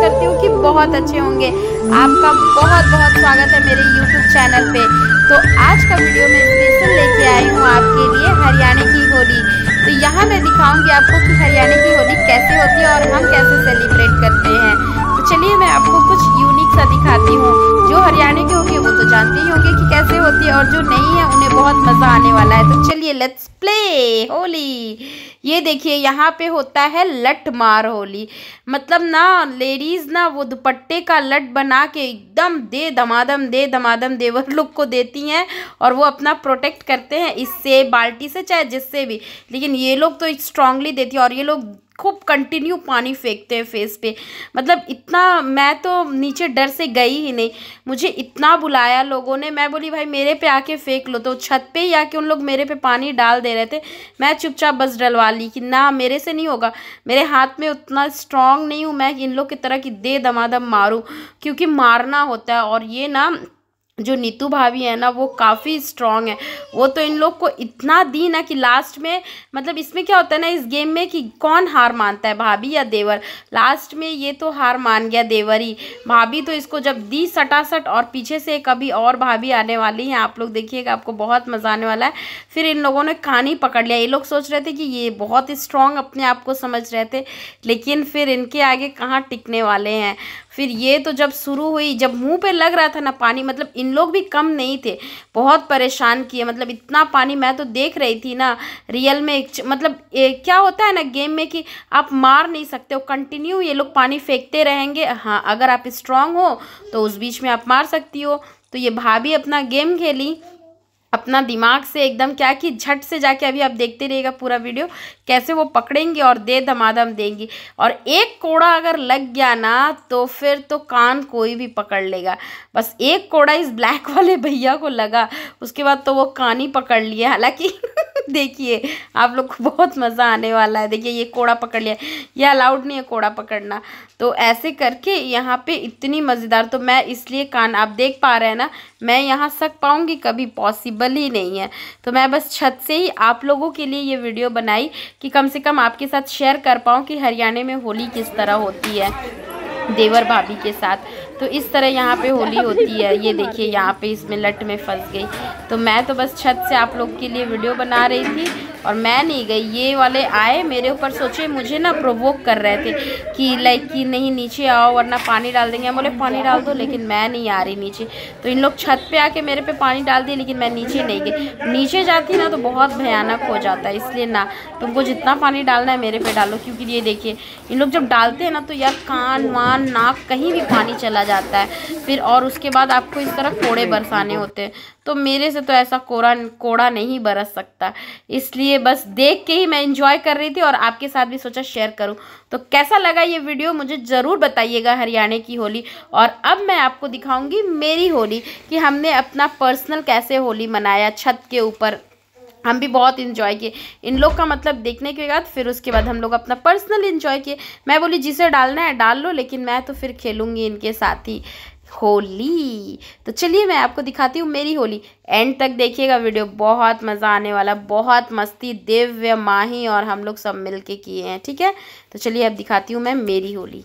करती हूँ कि बहुत अच्छे होंगे। आपका बहुत बहुत स्वागत है मेरे यूट्यूब चैनल पे। तो आज का वीडियो में स्पेशल लेके आई हूँ आपके लिए हरियाणा की होली। तो यहाँ मैं दिखाऊँगी आपको कि हरियाणा की होली कैसे होती है और हम कैसे सेलिब्रेट करते हैं। चलिए मैं आपको कुछ यूनिक सा दिखाती हूँ। जो हरियाणा के होंगे, वो तो जानते ही होंगे कि कैसे होती है, और जो नहीं है, उन्हें बहुत मज़ा आने वाला है। तो चलिए लेट्स प्ले होली। ये देखिए, यहाँ पे होता है लट मार होली। मतलब ना लेडीज़ ना, वो दुपट्टे का लट बना के एकदम दे दमादम दे दमादम देवर लुक को देती हैं, और वो अपना प्रोटेक्ट करते हैं, इससे, बाल्टी से, चाहे जिससे भी। लेकिन ये लोग तो स्ट्रांगली देती है, और ये लोग खूब कंटिन्यू पानी फेंकते हैं फेस पे। मतलब इतना, मैं तो नीचे डर से गई ही नहीं। मुझे इतना बुलाया लोगों ने, मैं बोली, भाई, मेरे पे आके फेंक लो। तो छत पे ही आके उन लोग मेरे पे पानी डाल दे रहे थे। मैं चुपचाप बस डलवा ली कि ना, मेरे से नहीं होगा। मेरे हाथ में उतना स्ट्रांग नहीं हूँ मैं इन लोग की तरह की दे दमादम मारूँ, क्योंकि मारना होता है। और ये ना जो नीतू भाभी है ना, वो काफ़ी स्ट्रांग है। वो तो इन लोग को इतना दी ना कि लास्ट में मतलब इसमें क्या होता है ना, इस गेम में कि कौन हार मानता है, भाभी या देवर? लास्ट में ये तो हार मान गया देवर ही। भाभी तो इसको जब दी सटासट और पीछे से कभी और भाभी आने वाली हैं, आप लोग देखिएगा, आपको बहुत मज़ा आने वाला है। फिर इन लोगों ने कहानी पकड़ लिया। ये लोग सोच रहे थे कि ये बहुत स्ट्रॉन्ग अपने आप को समझ रहे थे, लेकिन फिर इनके आगे कहाँ टिकने वाले हैं? फिर ये तो जब शुरू हुई जब मुँह पे लग रहा था ना पानी मतलब इन लोग भी कम नहीं थे बहुत परेशान किए मतलब इतना पानी मैं तो देख रही थी ना रियल में मतलब ए, क्या होता है ना गेम में कि आप मार नहीं सकते हो कंटिन्यू ये लोग पानी फेंकते रहेंगे हाँ अगर आप स्ट्रांग हो तो उस बीच में आप मार सकती हो। तो ये भाभी अपना गेम खेली अपना दिमाग से एकदम क्या कि झट से जाके अभी आप देखते रहिएगा पूरा वीडियो, कैसे वो पकड़ेंगे और दे दमादम देंगी। और एक कोड़ा अगर लग गया ना तो फिर तो कान कोई भी पकड़ लेगा। बस एक कोड़ा इस ब्लैक वाले भैया को लगा, उसके बाद तो वो कान ही पकड़ लिया। हालाँकि देखिए, आप लोग को बहुत मज़ा आने वाला है। देखिए, ये कोड़ा पकड़ लिया। ये अलाउड नहीं है कोड़ा पकड़ना। तो ऐसे करके यहाँ पे इतनी मज़ेदार तो मैं इसलिए कान, आप देख पा रहे हैं ना, मैं यहाँ सक पाऊँगी, कभी पॉसिबल ही नहीं है। तो मैं बस छत से ही आप लोगों के लिए ये वीडियो बनाई कि कम से कम आपके साथ शेयर कर पाऊँ कि हरियाणा में होली किस तरह होती है, देवर भाभी के साथ। तो इस तरह यहाँ पे होली होती है। ये देखिए, यहाँ पे इसमें लट में फंस गई। तो मैं तो बस छत से आप लोग के लिए वीडियो बना रही थी और मैं नहीं गई। ये वाले आए, मेरे ऊपर सोचे, मुझे ना प्रोवोक कर रहे थे कि लाइक कि नहीं, नीचे आओ, वरना पानी डाल देंगे। बोले, पानी डाल दो, लेकिन मैं नहीं आ रही नीचे। तो इन लोग छत पे आके मेरे पे पानी डाल दिए, लेकिन मैं नीचे नहीं गई। नीचे जाती ना तो बहुत भयानक हो जाता है, इसलिए ना तुमको जितना पानी डालना है, मेरे पे डालो। क्योंकि ये देखिए, इन लोग जब डालते हैं ना तो यार कान, वान, नाक कहीं भी पानी चला जाता है। फिर और उसके बाद आपको इस तरह कोड़े बरसाने होते हैं। तो मेरे से तो ऐसा कोड़ा कोड़ा नहीं बरस सकता। इसलिए बस देख के ही मैं इंजॉय कर रही थी और आपके साथ भी सोचा शेयर करूँ। तो कैसा लगा ये वीडियो मुझे ज़रूर बताइएगा हरियाणा की होली। और अब मैं आपको दिखाऊँगी मेरी होली कि हमने अपना पर्सनल कैसे होली मनाया, छत के ऊपर हम भी बहुत इन्जॉय किए। इन लोग का मतलब देखने के बाद, फिर उसके बाद हम लोग अपना पर्सनल इन्जॉय किए। मैं बोली, जिसे डालना है, डाल लो, लेकिन मैं तो फिर खेलूँगी इनके साथ ही होली। तो चलिए, मैं आपको दिखाती हूँ मेरी होली। एंड तक देखिएगा वीडियो। बहुत मज़ा आने वाला, बहुत मस्ती, दिव्य माही और हम लोग सब मिल के किए हैं, ठीक है? तो चलिए, अब दिखाती हूँ मैं मेरी होली।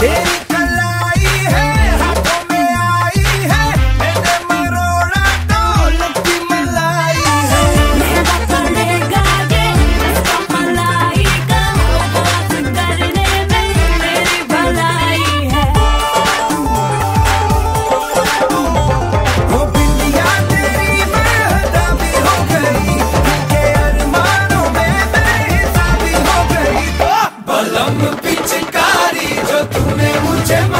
Yeah. Chema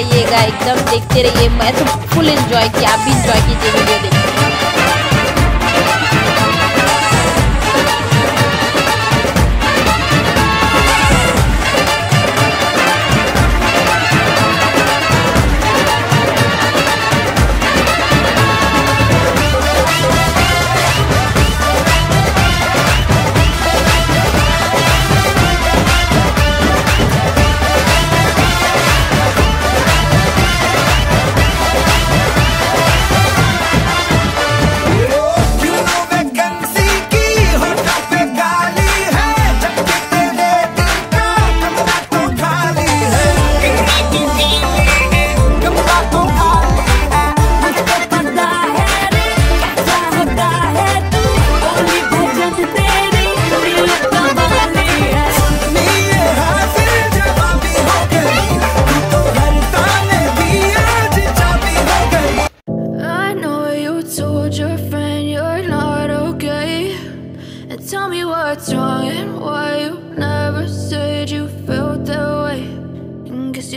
रहिएगा, एकदम देखते रहिए। मैं तो फुल एंजॉय किया, आप भी इंजॉय कीजिए वीडियो देखिए